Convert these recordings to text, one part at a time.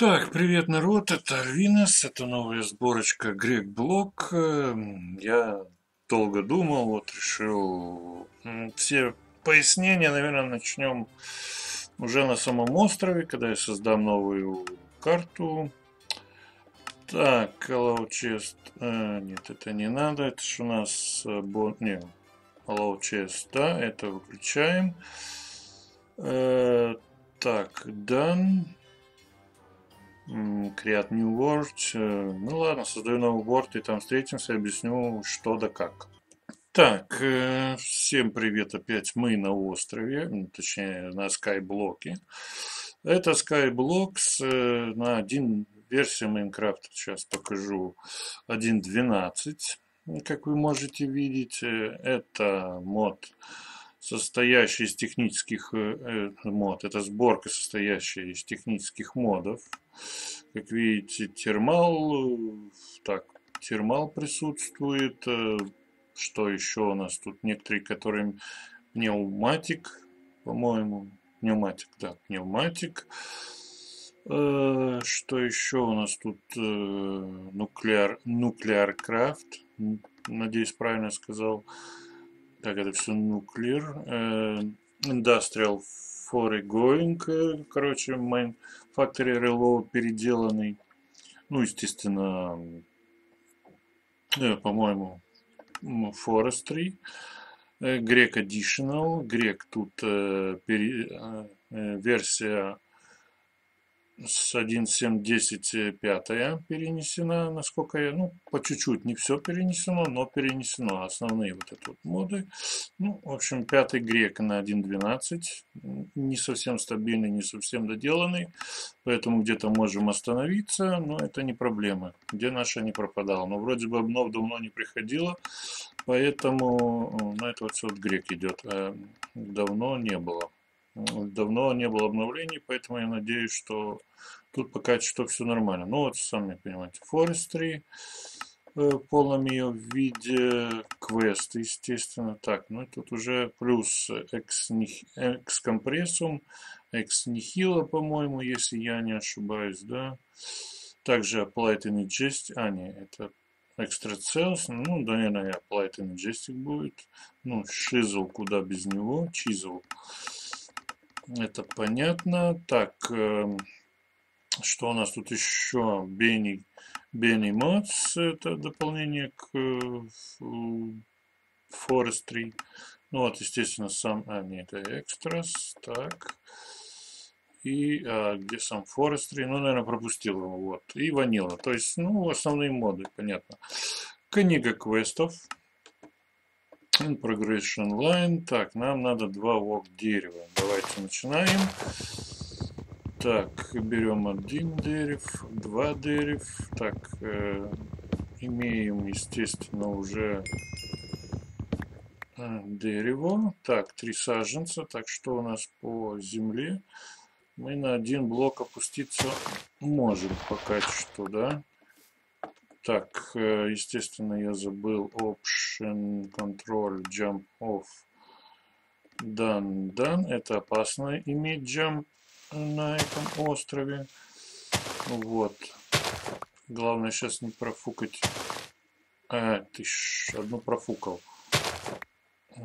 Так, привет, народ, это Альвинес, это новая сборочка Грек Блок. Эм, Я долго думал, вот решил все пояснения, наверное, начнем уже на самом острове, когда я создам новую карту. Так, Allow Chest, э, нет, это не надо, это же у нас, э, бон- не, Allow Chest, да, это выключаем. Э, так, Done. Create New Word. Э, Ну ладно, создаю новый Word и там встретимся, объясню, что да как. Так, э, всем привет опять. Мы на острове, точнее на Skyblock. Это Skyblocks э, на один версия Майнкрафта. Сейчас покажу 1.12. Как вы можете видеть, это мод состоящий из технических э, э, мод. Это сборка, состоящая из технических модов. Как видите, термал, э, так, термал присутствует. Что еще у нас тут? Некоторые, которые пневматик, по-моему. Пневматик, да, пневматик. Что еще у нас тут? Нуклеар, нуклеар крафт. Надеюсь, правильно сказал. Так, это все нуклеар. Э, Industrial Foregoing, э, короче, Main Factory Reload переделанный. Ну, естественно, э, по-моему, Forestry. Э, Greg Additional. Greg тут э, пере- э, версия с 1.7.10 пятая перенесена, насколько я, ну, по чуть-чуть, не все перенесено, но перенесено, основные вот эти вот моды. Ну, в общем, пятый грек на 1.12, м, не совсем стабильный, не совсем доделанный, поэтому где-то можем остановиться, но это не проблема, где наша не пропадала. Но вроде бы обнов давно не приходило, поэтому э, на это вот все вот грек идет, а давно не было. Давно не было обновлений, поэтому я надеюсь, что тут пока что все нормально. Ну вот, сами понимаете, Forestry э, в полном ее виде, квест, естественно. Так, ну тут уже плюс Ex Nihilo, по-моему, если я не ошибаюсь, да. Также Applied Energetic, а не, это Extra Cells, ну, да, наверное, Applied Energetic будет. Ну, Shizzle, куда без него, Chisel. Это понятно. Так, эм, что у нас тут еще? Бенни, Бенни Модс, это дополнение к э, Forestry. Ну вот, естественно, сам... А, нет, это Extras. Так. И а, где сам Forestry? Ну, наверное, пропустил его. Вот. И Ванила. То есть, ну, основные моды, понятно. Книга квестов. In Progression Line. Так, нам надо два вок дерева. Давайте начинаем. Так, берем один дерев, два дерев. Так, э, имеем, естественно, уже э, дерево. Так, три саженца. Так, что у нас по земле? Мы на один блок опуститься можем пока что, да? Так, э, естественно, я забыл Option Control Jump Off Done, done. Это опасно иметь jump на этом острове. Вот. Главное сейчас не профукать. А, ты ж одну профукал.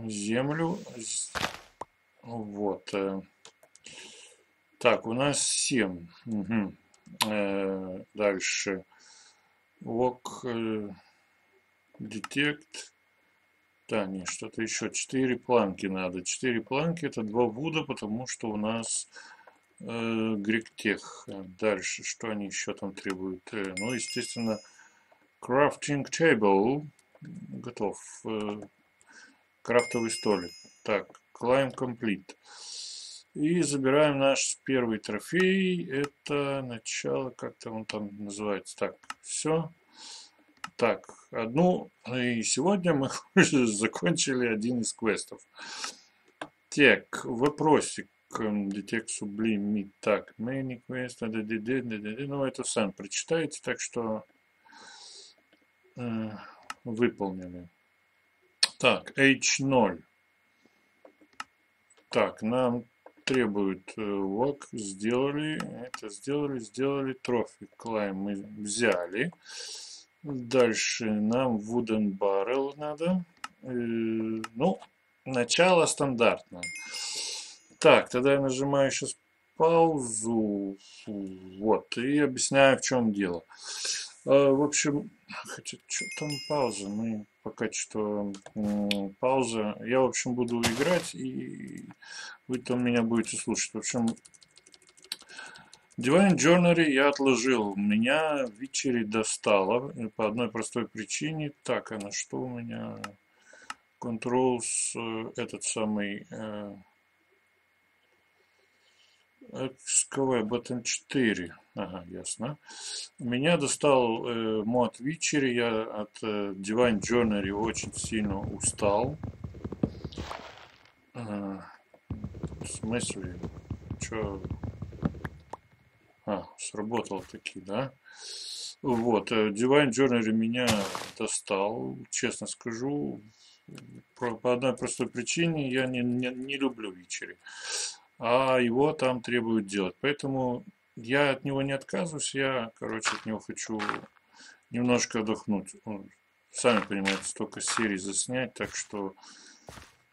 Землю. Вот. э. Так, у нас 7. Мгм. Э, Дальше. Walk э, Detect. Да, не, что-то еще. Четыре планки надо. Четыре планки это два вуда, потому что у нас. Э, Дальше, что они еще там требуют? Э, ну, естественно, Crafting Table. Готов. Э, крафтовый столик. Так, Climb Complete. И забираем наш первый трофей. Это начало, как-то он там называется. Так, все. Так, одну. И сегодня мы уже закончили один из квестов. Так, вопросик. Detect Sublime. Так, Many Quest. Ну, это сам прочитаете, так что э, выполнили. Так, H0. Так, нам требует? Вот, сделали, это сделали, сделали, трофи, клайм мы взяли. Дальше нам wooden barrel надо. Ну, начало стандартно. Так, тогда я нажимаю сейчас паузу. Вот, и объясняю, в чем дело. В общем, хотя, что там пауза? Мы пока что пауза. Я, в общем, буду играть, и вы там меня будете слушать. В общем, Divine Journey я отложил. Меня вечери достало по одной простой причине. Так, а на что у меня? Controls, э, этот самый э, XKV Button 4. Ага, ясно. Меня достал э, мод Witcher. Я от э, Divine Journey очень сильно устал. Э, в смысле? Чё? А, сработал таки, да? Вот, э, Divine Journey меня достал, честно скажу, по одной простой причине, я не, не, не люблю вечери а его там требуют делать. Поэтому я от него не отказываюсь, я, короче, от него хочу немножко отдохнуть. Ну, сами понимаете, столько серий заснять, так что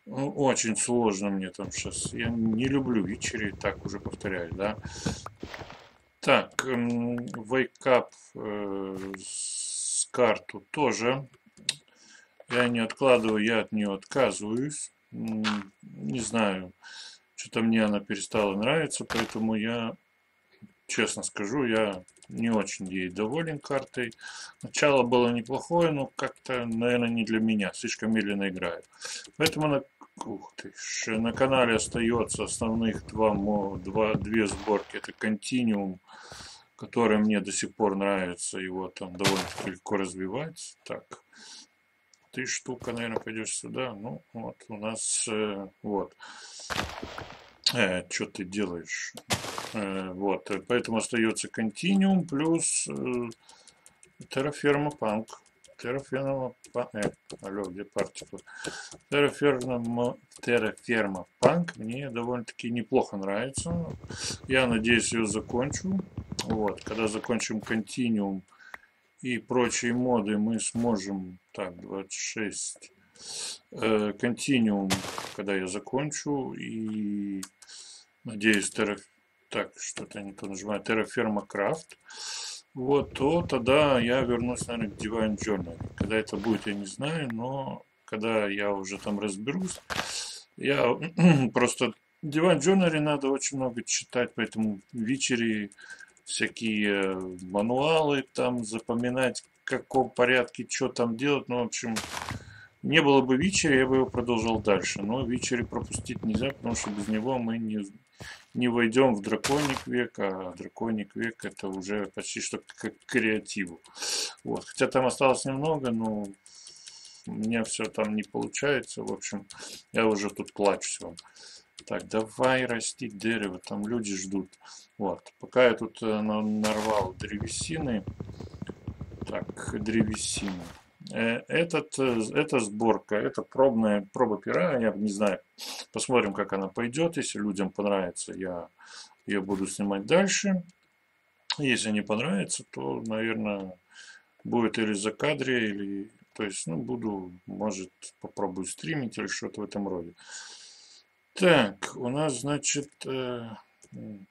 ну, очень сложно мне там сейчас. Я не люблю вечери, так уже повторяю, да. Так, Wake Up э, с карту тоже. Я не откладываю, я от нее отказываюсь. Не знаю, что-то мне она перестала нравиться, поэтому я, честно скажу, я не очень ей доволен картой. Начало было неплохое, но как-то, наверное, не для меня. Слишком медленно играю. Поэтому на, ух ты, на канале остается основных два, два, две сборки. Это Continuum, который мне до сих пор нравится. Его там довольно-таки легко развивать. Так, ты штука, наверное, пойдешь сюда. Ну, вот у нас, э, вот. Э, что ты делаешь? Э, вот, поэтому остается континуум плюс э, терраферма панк. Терраферма панк. Э, алло, где партикул? Терраферма, терраферма панк мне довольно-таки неплохо нравится. Я надеюсь, ее закончу. Вот, когда закончим континуум и прочие моды, мы сможем... Так, 26 Continuum, э, когда я закончу, и надеюсь, терра... так, что-то не то нажимаю, Terraferma Craft, вот, то тогда я вернусь, наверное, к Divine Journal. Когда это будет, я не знаю, но когда я уже там разберусь, я просто Divine Journal надо очень много читать, поэтому вечери всякие мануалы там запоминать, в каком порядке, что там делать, ну, в общем, не было бы Вичери, я бы его продолжал дальше. Но Вичери пропустить нельзя, потому что без него мы не, не войдем в драконик век, а драконик век это уже почти что как креативу. Вот. Хотя там осталось немного, но меня все там не получается. В общем, я уже тут плачусь вам. Так, давай растить дерево, там люди ждут. Вот, пока я тут э, нарвал древесины. Так, древесины. Э, этот, э, эта сборка, это пробная проба пера, я не знаю, посмотрим, как она пойдет. Если людям понравится, я ее буду снимать дальше. Если не понравится, то, наверное, будет или за кадре, или, то есть, ну, буду, может, попробую стримить или что-то в этом роде. Так, у нас, значит, э,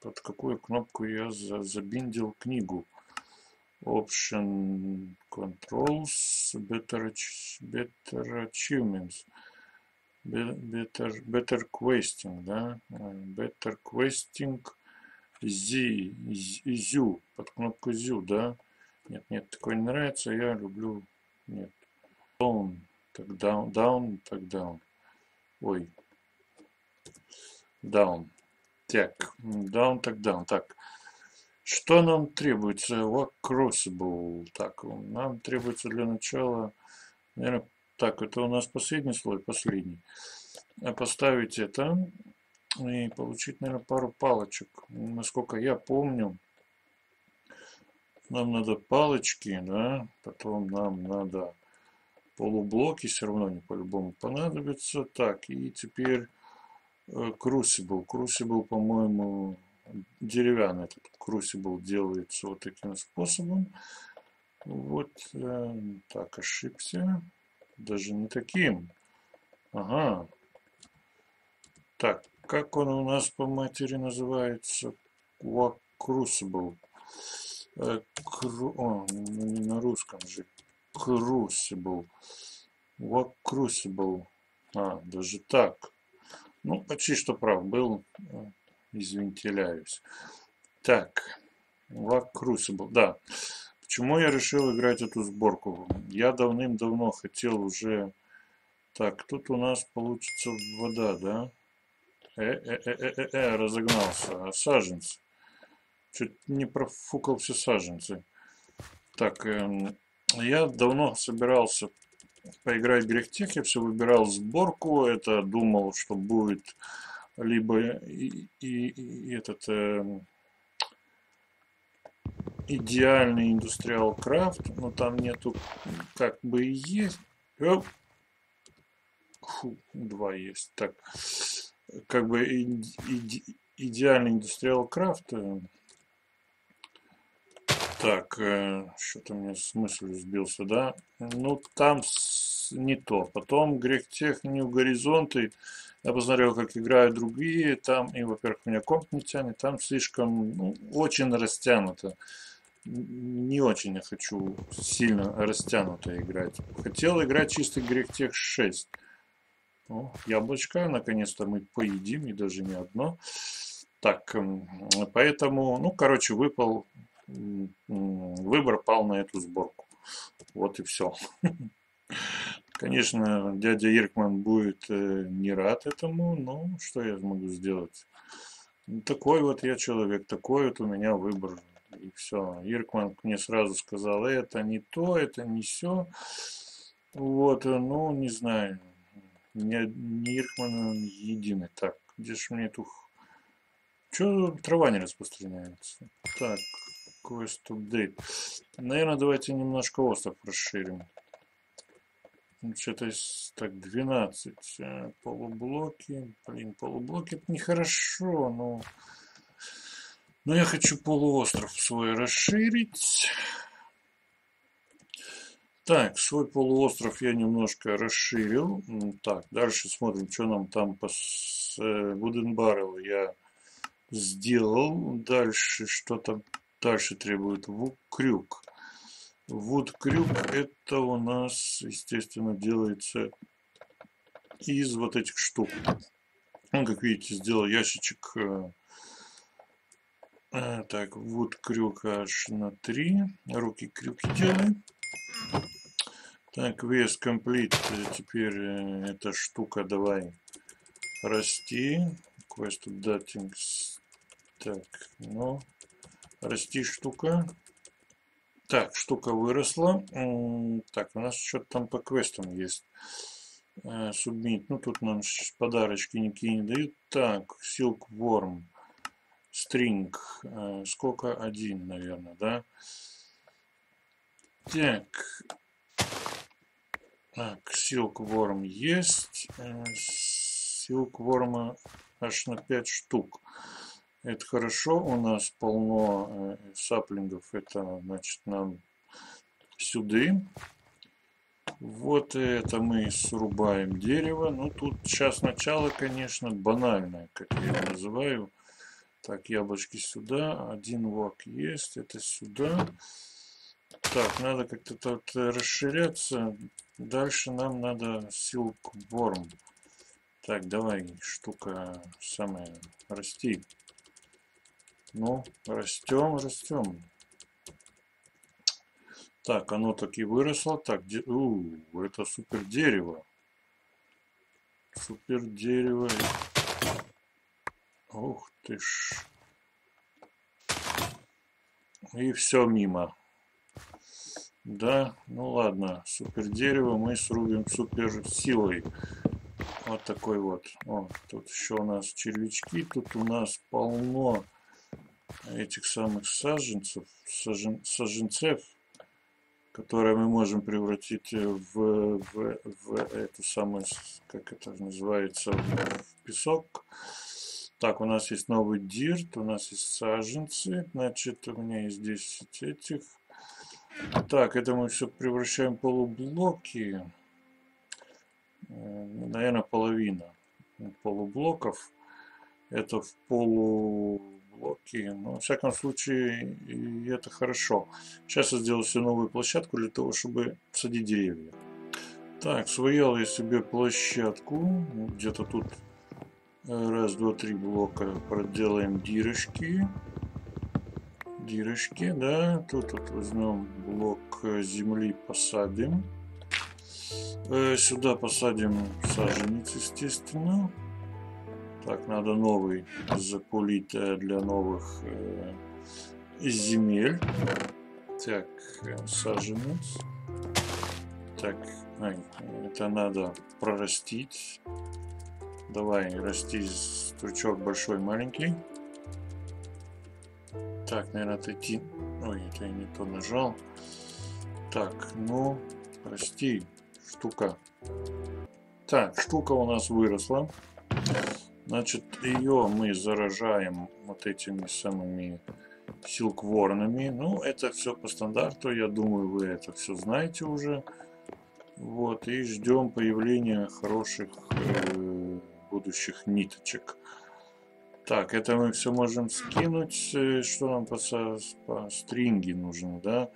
под какую кнопку я забиндил книгу option controls better better achievements better better questing да better questing z zю под кнопку зю да нет нет такой не нравится я люблю нет down так down down так down ой down так down так down так что нам требуется? Walk crossable. Так, нам требуется для начала, наверное, так, это у нас последний слой, последний. Поставить это и получить, наверное, пару палочек. Насколько я помню, нам надо палочки, да, потом нам надо полублоки, все равно не по-любому понадобится. Так, и теперь Crucible. Crucible, по-моему, деревянный этот Crucible делается вот таким способом. Вот, э, так, ошибся. Даже не таким. Ага. Так, как он у нас по матери называется? Crucible. Э, кру... О, не на русском же. What Crucible. А, даже так. Ну, почти что прав был. Извините. Так. What Crucible. Да. Почему я решил играть эту сборку? Я давным-давно хотел уже... Так, тут у нас получится вода, да? Э-э-э-э-э, разогнался. А саженцы? Чуть не профукал все саженцы. Так, эм, я давно собирался поиграть в Грехтех, я все выбирал сборку, это думал, что будет либо и, и, и этот э, идеальный индустриал крафт, но там нету как бы и есть. Фу, два есть. Так, как бы и, и, идеальный индустриал крафт. Э, так, э, что-то мне смысл сбился, да? Ну, там не то. Потом грех тех New Горизонты. Я посмотрел, как играют другие. Там, и, во-первых, меня комп не тянет. Там слишком, ну, очень растянуто. Не очень я хочу сильно растянуто играть. Хотел играть чистый грех тех 6. О, яблочко, наконец-то мы поедим, и даже не одно. Так, поэтому, ну, короче, выпал выбор пал на эту сборку. Вот и все. Конечно, дядя Иркман будет э, не рад этому, но что я могу сделать? Такой вот я человек, такой вот у меня выбор. И все. Иркман мне сразу сказал, это не то, это не все. Вот, э, ну, не знаю. Не, не Иркман единый. Так, где же мне эту... Че трава не распространяется? Так, Quest Update. Наверное, давайте немножко остров расширим. Что-то так 12 э, полублоки. Блин, полублоки это нехорошо, но... Но я хочу полуостров свой расширить. Так, свой полуостров я немножко расширил. Так, дальше смотрим, что нам там по Wooden Barrel я сделал. Дальше что то Дальше требует крюк. Вот крюк это у нас, естественно, делается из вот этих штук. Он, как видите, сделал ящичек. Э, э, так, вот крюк аж на 3. Руки крюки делаем. Так, вес комплит. Теперь э, эта штука давай расти. Quest datings. Так, ну расти штука. Так, штука выросла. Так, у нас что-то там по квестам есть. Субмит. Ну, тут нам подарочки никакие не дают. Так, Silkworm. String. Э, сколько? Один, наверное, да? Так. Так, Silkworm есть. Silkworm аж на 5 штук. Это хорошо, у нас полно э, саплингов, это значит нам сюда. Вот это мы срубаем дерево. Ну, тут сейчас начало, конечно, банальное, как я называю. Так, яблочки сюда. Один вак есть. Это сюда. Так, надо как-то тут расширяться. Дальше нам надо силкворм. Так, давай, штука самая, расти. Ну, растем, растем. Так, оно таки выросло. Так, де... У, это супер дерево. Супер дерево. Ух ты ж. И все мимо. Да, ну ладно, супер дерево мы срубим супер силой. Вот такой вот. О, тут еще у нас червячки, тут у нас полно этих самых саженцев, сажен, саженцев. которое мы можем превратить в, в, в эту самую, как это называется, в песок. Так, у нас есть новый дирт, у нас есть саженцы, значит, у меня есть 10 этих. Так, это мы все превращаем в полублоки. Э, наверное, половина полублоков. Это в полублоки. Но, во всяком случае, это хорошо. Сейчас я сделаю себе новую площадку для того, чтобы садить деревья. Так, своял я себе площадку. Где-то тут Раз, два, три блока проделаем дырочки. Дырочки, да. Тут вот возьмем блок земли, посадим. Э, сюда посадим саженец, естественно. Так, надо новый запулить для новых э, земель. Так, саженец. Так, это надо прорастить. Давай, расти стручок большой, маленький. Так, наверное, отойти. Ой, это я не то нажал. Так, ну, расти, штука. Так, штука у нас выросла. Значит, ее мы заражаем вот этими самыми силкворнами. Ну, это все по стандарту, я думаю, вы это все знаете уже. Вот, и ждем появления хороших э, будущих ниточек. Так, это мы все можем скинуть. Э, что нам по, по стринге нужно, да?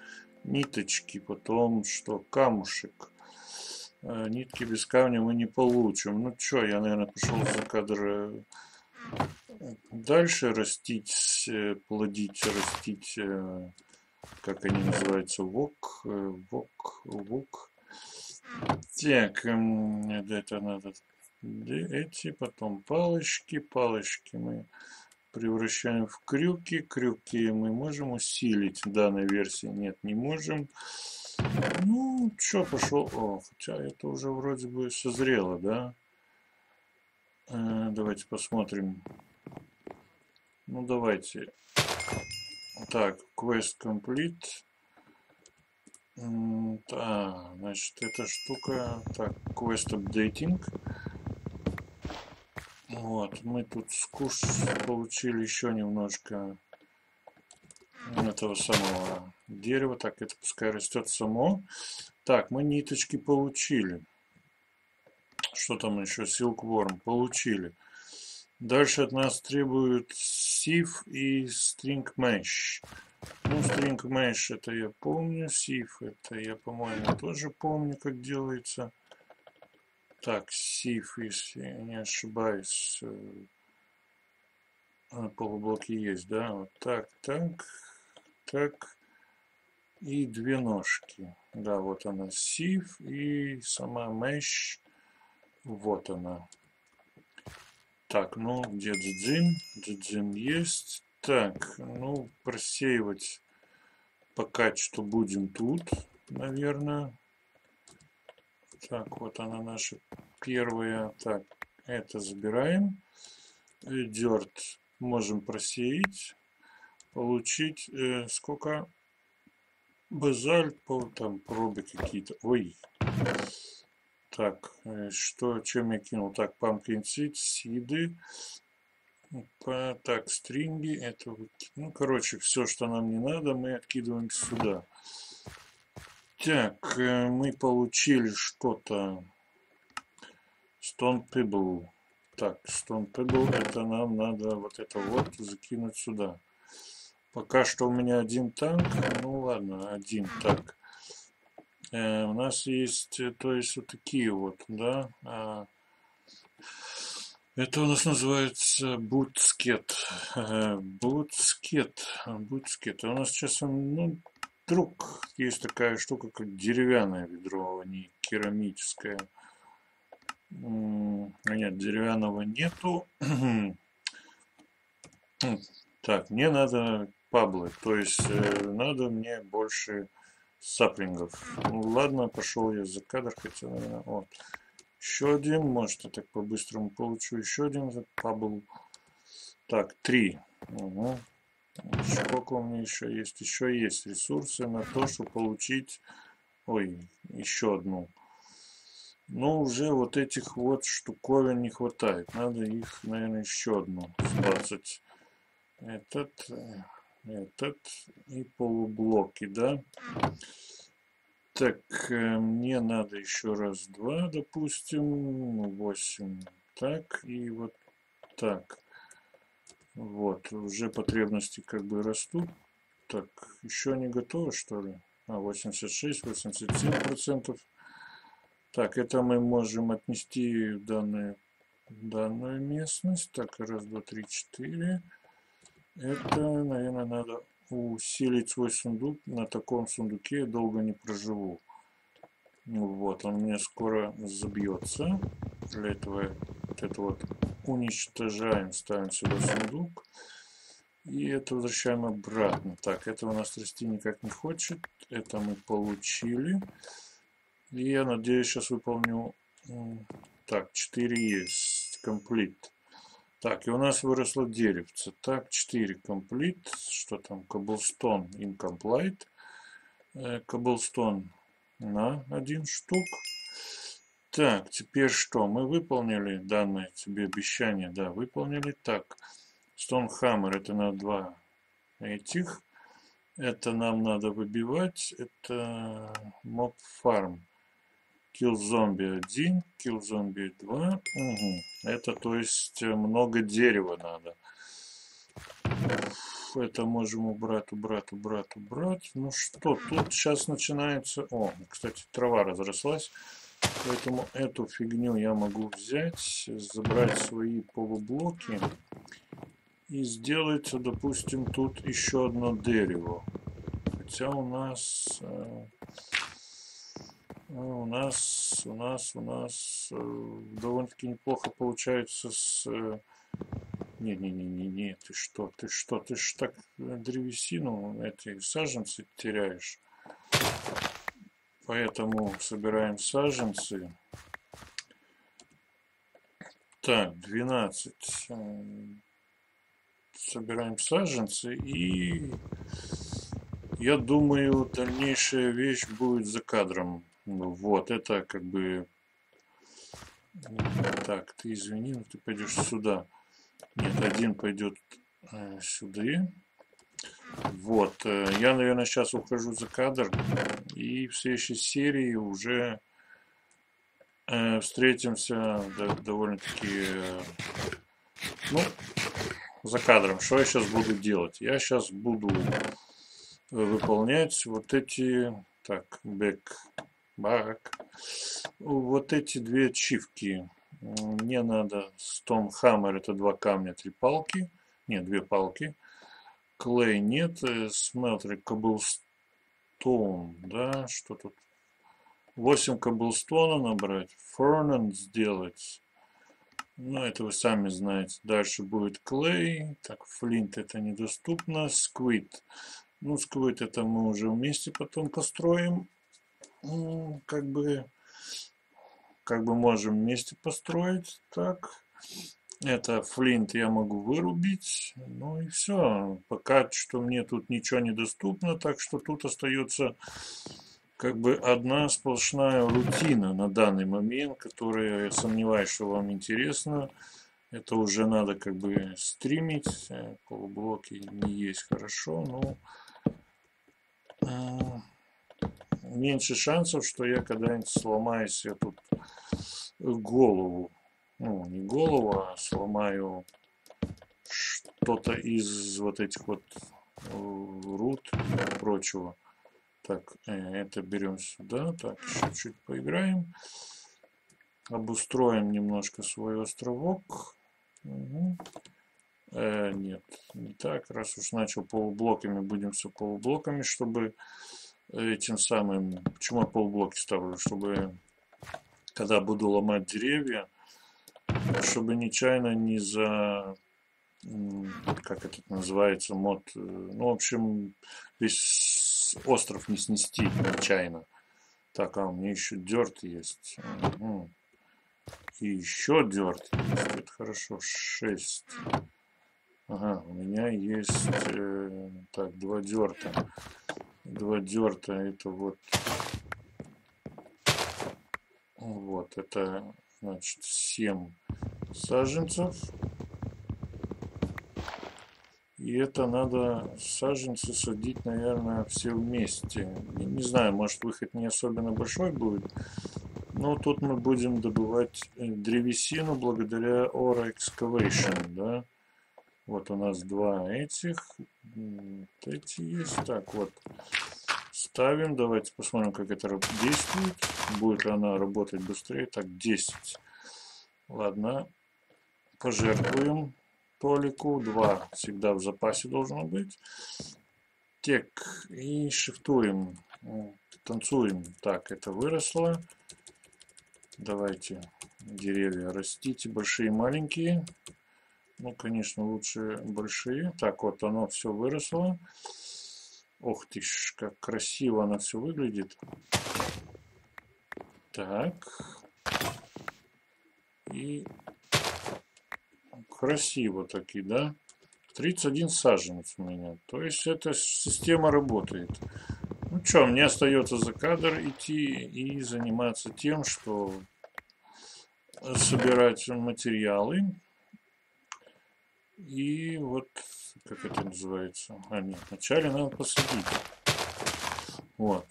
Ниточки, потом что? Камушек. А, нитки без камня мы не получим. Ну что, я, наверное, пошел за кадр э, дальше растить, плодить, растить, как они называются, вок, вок, вок. Так, это надо эти, потом палочки. Палочки мы превращаем в крюки. Крюки мы можем усилить. В данной версии нет, не можем. Ну, что пошел? О, хотя это уже вроде бы созрело, да? Э, давайте посмотрим. Ну, давайте. Так, quest complete. Да, значит, эта штука... Так, quest updating. Вот, мы тут скуш получили еще немножко этого самого дерева. Так, это пускай растет само. Так, мы ниточки получили. Что там еще? Silkworm получили. Дальше от нас требуют Sieve и String Mesh. Ну, String Mesh это я помню. Sieve это я, по-моему, тоже помню, как делается. Так, сиф, если я не ошибаюсь, э, полублоки есть, да? Вот так, так, так. И две ножки. Да, вот она сиф и сама меш. Вот она. Так, ну, где джиджин? Джиджин есть. Так, ну, просеивать пока что будем тут, наверное. Так, вот она наша первая. Так, это забираем. Дерт можем просеять. Получить э, сколько? Базальт, там пробы какие-то. Ой. Так, э, что, чем я кинул? Так, seed, сиды. По, так, стринги. Это, ну, короче, все, что нам не надо, мы откидываем сюда. Так, э, мы получили что-то. Stone Pebble. Так, Stone Pebble, это нам надо вот это вот закинуть сюда. Пока что у меня один танк. Ну ладно, один. Так. Э, у нас есть, э, то есть вот такие вот, да. А, это у нас называется бутскет. Бутскет. Бутскет. У нас сейчас ну, Вдруг есть такая штука, как деревянное ведро, а не керамическое. Нет, деревянного нету. Так, мне надо паблы, то есть э, надо мне больше саплингов. Ну ладно, пошел я за кадр, хотя, наверное, вот. Еще один, может, я так по-быстрому получу еще один за пабл. Так, три. Угу. Сколько у меня еще есть? Еще есть ресурсы на то, чтобы получить... Ой, еще одну. Но уже вот этих вот штуковин не хватает. Надо их, наверное, еще одну сбросить. Этот, этот и полублоки, да? Так, э, мне надо еще раз два, допустим, восемь. Так, и вот так. Вот, уже потребности как бы растут. Так, еще не готово, что ли? А, 86, 87 процентов. Так, это мы можем отнести в данную, данную местность. Так, раз, два, три, четыре. Это, наверное, надо усилить свой сундук. На таком сундуке я долго не проживу. Вот, он мне скоро забьется. Для этого вот это вот уничтожаем, ставим сюда сундук. И это возвращаем обратно. Так, это у нас расти никак не хочет. Это мы получили. И я надеюсь, сейчас выполню... Так, 4 есть. Комплит. Так, и у нас выросло деревце. Так, 4 комплит. Что там? Cobblestone incomplete. Cobblestone на один штук. Так, теперь что? Мы выполнили данное тебе обещание. Да, выполнили. Так, Stonehammer это на два этих. Это нам надо выбивать. Это Mob Farm. Kill Zombie 1, Kill Zombie 2. Угу. Это то есть много дерева надо. Это можем убрать, убрать, убрать, убрать. Ну что, тут сейчас начинается... О, кстати, трава разрослась. Поэтому эту фигню я могу взять, забрать свои полублоки и сделать, допустим, тут еще одно дерево. Хотя у нас... Э, у нас, у нас, у нас э, довольно-таки неплохо получается с... Не-не-не-не-не, ты что, ты что, ты ж так древесину, эти саженцы теряешь. Поэтому собираем саженцы. Так, 12. Собираем саженцы и я думаю, дальнейшая вещь будет за кадром. Вот, это как бы... Так, ты извини, но ты пойдешь сюда. Нет, один пойдет э, сюда. Вот, э, я, наверное, сейчас ухожу за кадр, и в следующей серии уже э, встретимся да, довольно-таки, э, ну, за кадром. Что я сейчас буду делать? Я сейчас буду выполнять вот эти, так, back, back, вот эти две ачивки. Мне надо Hammer, это два камня, три палки, нет, две палки – Клей нет, смотри, Cobblestone, да, что тут? 8 Cobblestone набрать, Фернан сделать. Ну, это вы сами знаете. Дальше будет клей. Так, флинт это недоступно. Сквит. Ну, сквит это мы уже вместе потом построим. Ну, как бы, как бы можем вместе построить. Так. Это флинт я могу вырубить. Ну и все. Пока что мне тут ничего не доступно, так что тут остается как бы одна сплошная рутина на данный момент, которая, я сомневаюсь, что вам интересно. Это уже надо как бы стримить. Э, полублоки не есть хорошо, но э, меньше шансов, что я когда-нибудь сломаю себе тут голову ну, не голову, а сломаю что-то из вот этих вот э, рут и прочего. Так, э, это берем сюда. Так, еще чуть поиграем. Обустроим немножко свой островок. Угу. Э, нет, не так. Раз уж начал полублоками, будем все полублоками, чтобы этим самым... Почему я полублоки ставлю? Чтобы когда буду ломать деревья, чтобы нечаянно не за как это называется, мод, э, ну, в общем, весь остров не снести нечаянно. Так, а у меня еще дерт есть. Угу. И еще дерт есть. Это хорошо. 6. Ага, у меня есть э, так, два дерта. Два дерта это вот вот это значит 7 саженцев. И это надо саженцы садить, наверное, все вместе. Не, не знаю, может выход не особенно большой будет. Но тут мы будем добывать э, древесину благодаря Ora Excavation, да. Вот у нас два этих. Эти есть. Так, вот. Ставим. Давайте посмотрим, как это действует. Будет ли она работать быстрее. Так, 10. Ладно. Пожертвуем Толику. Два всегда в запасе должно быть. Тек. И шифтуем. Танцуем. Так, это выросло. Давайте деревья растите. Большие, маленькие. Ну, конечно, лучше большие. Так, вот оно все выросло. Ох ты ж, как красиво оно все выглядит. Так. И красиво таки, да? 31 саженец у меня. То есть эта система работает. Ну что, мне остается за кадр идти и заниматься тем, что собирать материалы и вот, как это называется? А, нет, вначале надо посадить. Вот.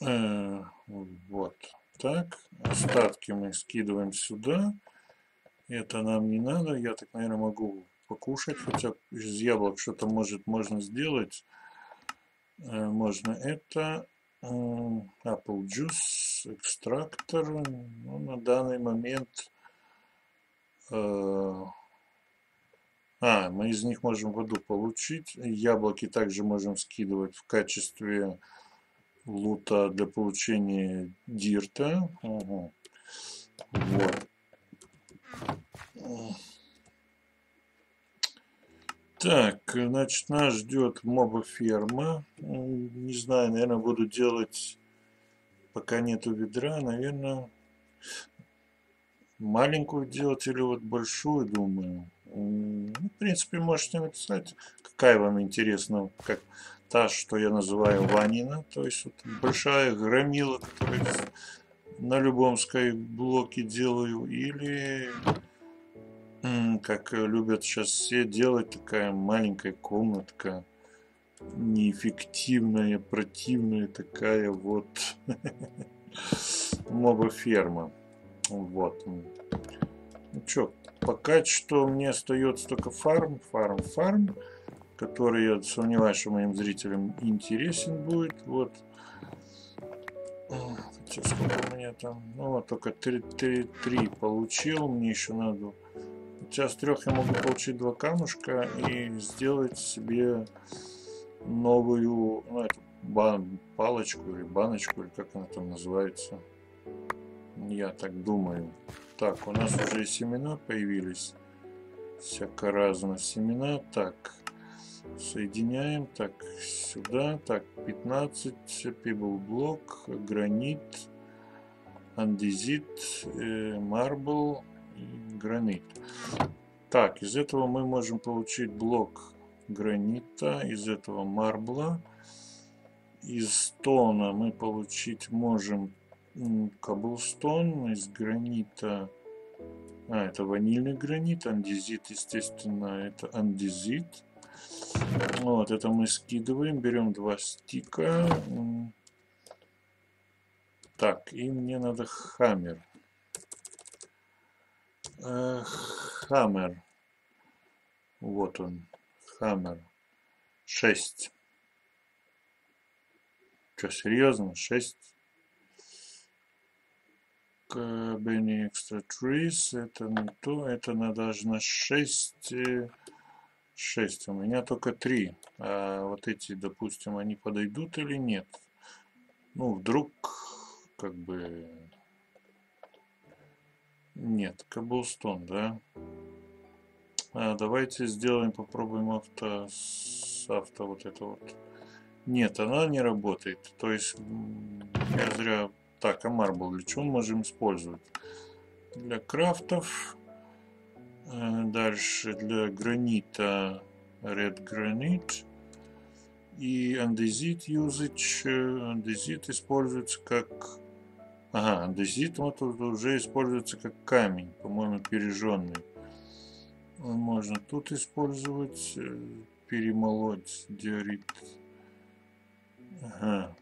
Э, вот. Так, остатки мы скидываем сюда. Это нам не надо. Я так, наверное, могу покушать, хотя из яблок что-то может можно сделать. Э, можно это. Э, apple juice, экстрактор. Ну, на данный момент а, мы из них можем воду получить. Яблоки также можем скидывать в качестве лута для получения дирта. Угу. Вот. Так, значит, нас ждет моба ферма. Не знаю, наверное, буду делать, пока нету ведра, наверное, маленькую делать или вот большую, думаю. Ну, в принципе, можете написать, какая вам интересна, как та, что я называю ванина, то есть вот большая громила, которую на любом скайблоке делаю, или как любят сейчас все делать, такая маленькая комнатка, неэффективная, противная такая вот моба ферма. Вот. Ну что, пока что мне остается только фарм, фарм, фарм, который, я сомневаюсь, что моим зрителям интересен будет. Вот. Хотя сколько у меня там? Ну вот, только 3, 3, 3 получил. Мне еще надо... Сейчас трех я могу получить два камушка и сделать себе новую, ну, эту бан, палочку или баночку, или как она там называется. Я так думаю. Так, у нас уже семена появились. Всяко разно семена. Так, соединяем. Так, сюда. Так, 15. Pebble блок, гранит, андезит, э, марбл гранит. Так, из этого мы можем получить блок гранита, из этого марбла. Из стона мы получить можем Каблстон из гранита. А, это ванильный гранит. Андезит, естественно, это андезит. Вот, это мы скидываем. Берем два стика. Так, и мне надо хаммер. Хаммер. Вот он. Хаммер. 6. Что, серьезно? 6? Benny Extra Trees. Это не то. Это надо аж на 6. 6. У меня только 3. А вот эти, допустим, они подойдут или нет? Ну, вдруг, как бы... Нет, Каблстон, да? А, давайте сделаем, попробуем авто, авто вот это вот. Нет, она не работает. То есть я зря так, а марбл для чего мы можем использовать? Для крафтов. Э, дальше для гранита Red Granite. И андезит usage. Андезит используется как... Ага, андезит вот уже используется как камень, по-моему, пережженный. Можно тут использовать, э, перемолоть диорит. Ага.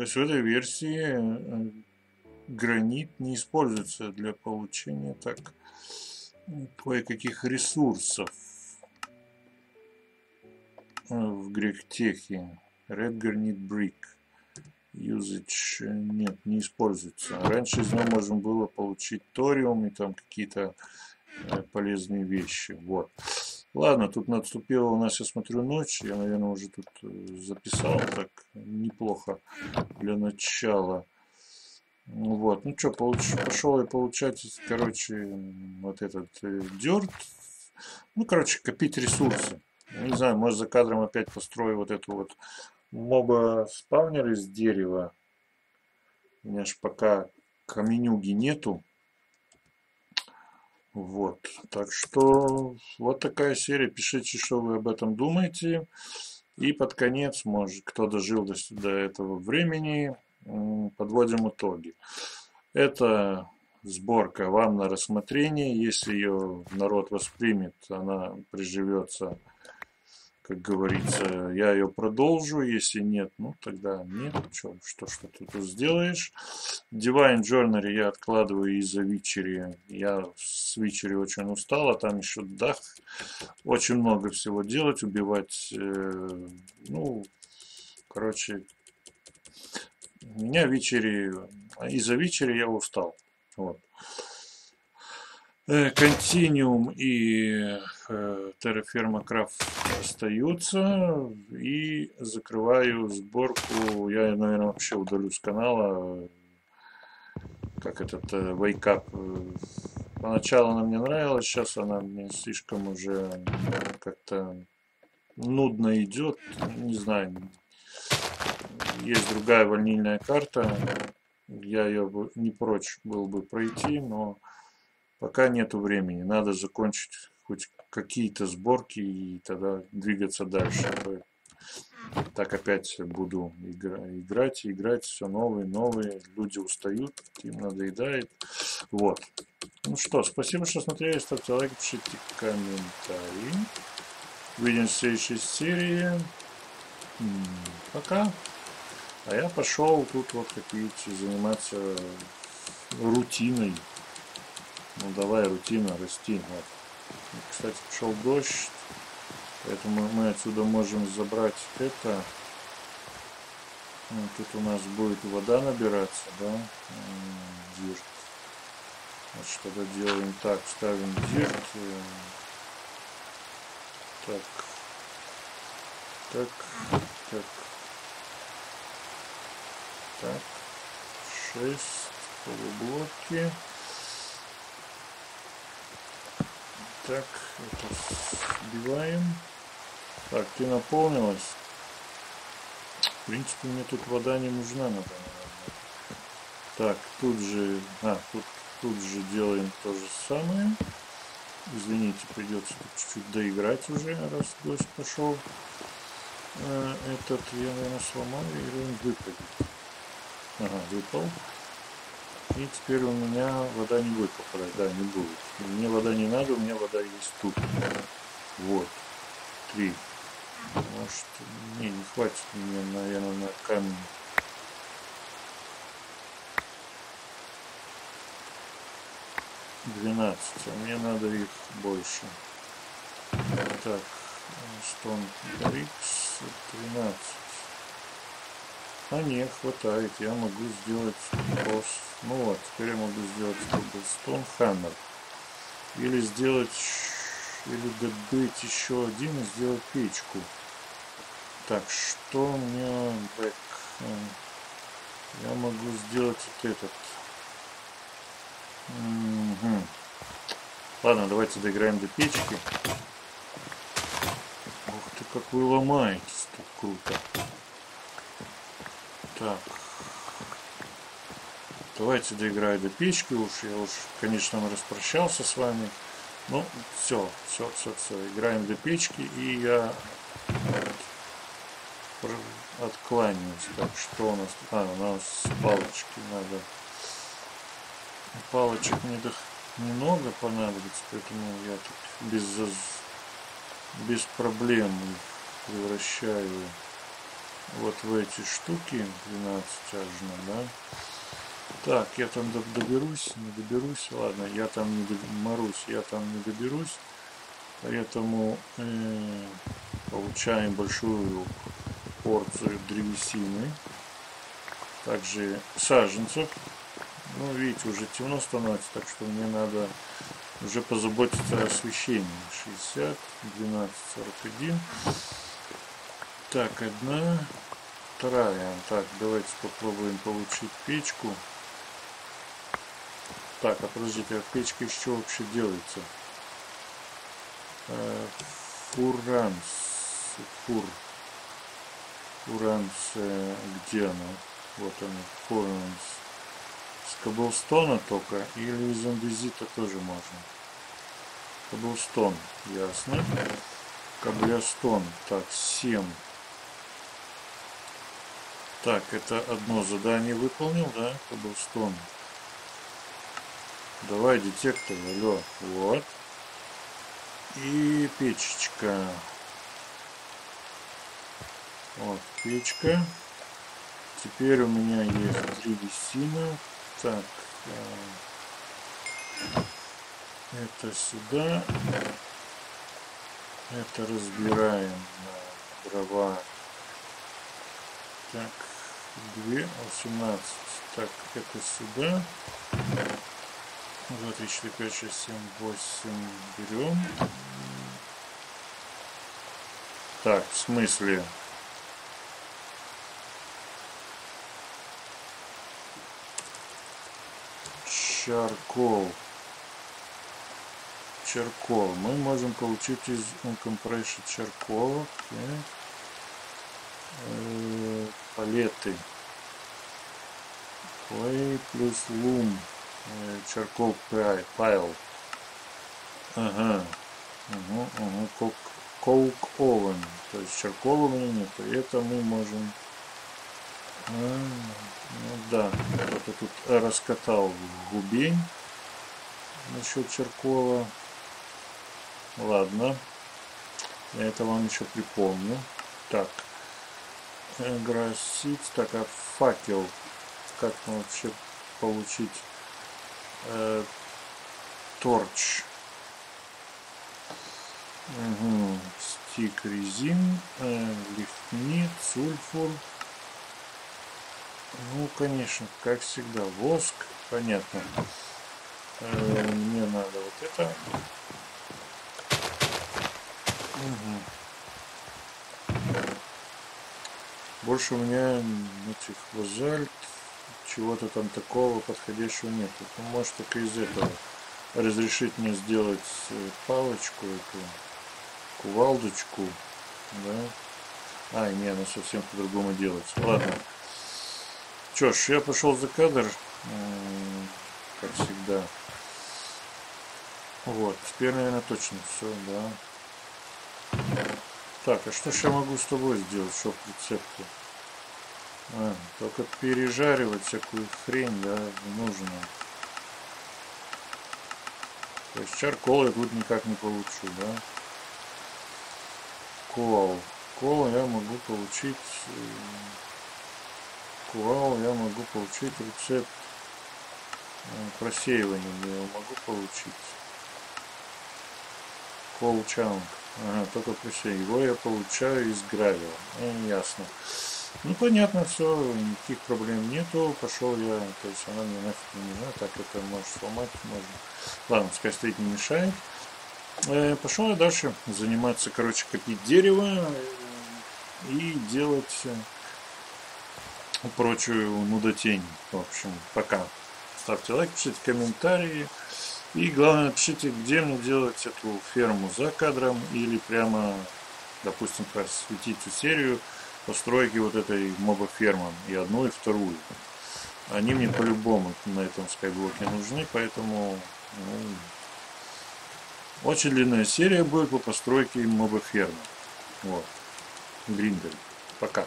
То есть в этой версии э, гранит не используется для получения так кое-каких ресурсов в Гректехе. Red Granite Brick. Usage нет, не используется. Раньше из него можно было получить ториум и там какие-то э, полезные вещи. Вот. Ладно, тут наступила у нас, я смотрю, ночь. Я, наверное, уже тут э, записал так неплохо для начала. Вот, ну что, получ... пошел я получать, короче, вот этот э, дерт. Ну, короче, копить ресурсы. Не знаю, может за кадром опять построю вот эту вот моба спавнер из дерева. У меня же пока каменюги нету. Вот, так что вот такая серия. Пишите, что вы об этом думаете. И под конец, может, кто дожил до, до этого времени, подводим итоги. Это сборка вам на рассмотрение. Если ее народ воспримет, она приживется как говорится, я ее продолжу, если нет, ну тогда нет, что, что, что ты тут сделаешь. Divine Journal я откладываю из-за вечери, я с вечери очень устал, а там еще дах, очень много всего делать, убивать, э, ну, короче, меня вечери, из-за вечери я устал, вот. Continuum и э, Terraferma Craft остаются. И закрываю сборку. Я, наверное, вообще удалю с канала. Как этот э, Wake Up. Поначалу она мне нравилась, сейчас она мне слишком уже как-то нудно идет. Не знаю. Есть другая ванильная карта. Я ее не прочь был бы пройти, но Пока нету времени, надо закончить хоть какие-то сборки и тогда двигаться дальше. Так опять буду игра играть, играть, все новые, новые. Люди устают, им надоедает. Вот. Ну что, спасибо, что смотрели. Ставьте лайк, пишите комментарии. Увидимся в следующей серии. Пока. А я пошел тут вот видите заниматься рутиной. Ну давай, рутина, расти. Вот. Кстати, пошел дождь. Поэтому мы отсюда можем забрать это. Ну, тут у нас будет вода набираться, да? Дирт. Значит, тогда делаем так, ставим дирт. Э, так. Так. Так. Так. Шесть полублоки. Так, это сбиваем. Так, ты наполнилась. В принципе, мне тут вода не нужна, наверное. Так, тут же, а, тут, тут же делаем то же самое. Извините, придется чуть-чуть доиграть уже, раз гость пошел. А, этот я, наверное, сломал и он выпадет. Ага, выпал. И теперь у меня вода не будет попадать. Да, не будет. Мне вода не надо, у меня вода есть тут. Вот. Три. Может, не, не хватит мне, наверное, на камень. Двенадцать. А мне надо их больше. Так. Stone Bricks. Тринадцать. А нет, хватает. Я могу сделать босс. Ну вот, теперь я могу сделать Cobblestone Hammer. Или сделать, или добыть еще один и сделать печку. Так, что у меня бэк? Я могу сделать вот этот. Угу. Ладно, давайте доиграем до печки. Ух ты, как вы ломаетесь, так круто. Так. Давайте доиграю до печки уж. Я уж, конечно, распрощался с вами. Ну, все, все, все, все. Играем до печки, и я откланяюсь. Так, что у нас? А, у нас палочки надо. Палочек мне до много понадобится, поэтому я тут без, без проблем превращаю вот в эти штуки 12 ажно, да. Так, я там доберусь, не доберусь, ладно, я там не доберусь, я там не доберусь, поэтому э, получаем большую порцию древесины, также саженцев, ну, видите, уже темно становится, так что мне надо уже позаботиться о освещении. 60, 12, 41. Так, одна, вторая. Так, давайте попробуем получить печку. Так, а подождите, а печка чего вообще делается? Э, фуранс. Фур. Фуранс. Э, где она? Вот она. Фуранс. С Каблстона только или из андезита тоже можно? Каблстон, ясно. Каблестон, так, 7. Так, это одно задание выполнил, да, Каблстон. Давай, детектор, алло, вот. И печечка. Вот, печка. Теперь у меня есть древесина. Так, э, это сюда. Это разбираем дрова. Так, 2, 18. Так, это сюда. 2, 3, 4, 5, 6, 7, 8 берем. Так, в смысле? Charcoal. Charcoal. Мы можем получить из uncompression charcoal. Okay. Палеты. Clay плюс loom. Charcoal pile. Ага. Угу, угу. Coke, oven. То есть charcoal у меня нет. И это мы можем ну да, кто-то тут раскатал губень насчет Черкова. Ладно, я это вам еще припомню. Так, гросить, так, а факел, как вообще получить э, торч? Угу. Стик резин, э, лифтнит, сульфур. Ну, конечно, как всегда, воск, понятно. Э, мне надо вот это. Угу. Больше у меня этих базальт, чего-то там такого подходящего нет. Ну, может только из этого разрешить мне сделать э, палочку, эту кувалдочку, да. А, не, она совсем по-другому делается. Ладно. Что ж, я пошел за кадр, как всегда. Вот, теперь, наверное, точно все, да. Так, а что ж я могу с тобой сделать, что в рецепте? А, только пережаривать всякую хрень, да, нужно. То есть чаркол я тут никак не получу, да. Кол. Кол я могу получить э, Кувал я могу получить рецепт э, просеивания, я могу получить. Колчанг. Ага, только просеивание. Его я получаю из гравила. Ну, ясно. Ну, понятно, все, никаких проблем нету. Пошел я, то есть она мне нафиг не нужна. Так это может сломать, можно. Ладно, пускай стоит, не мешает. Э, пошел я дальше заниматься, короче, копить дерево э, и делать прочую нудотень. В общем, пока. Ставьте лайк, пишите комментарии. И главное, пишите, где мне делать эту ферму за кадром или прямо, допустим, просветить всю серию постройки вот этой моба-фермы. И одну, и вторую. Они мне по-любому на этом скайблоке нужны, поэтому ну, Очень длинная серия будет по постройке мобофермы. Вот. Гриндель. Пока.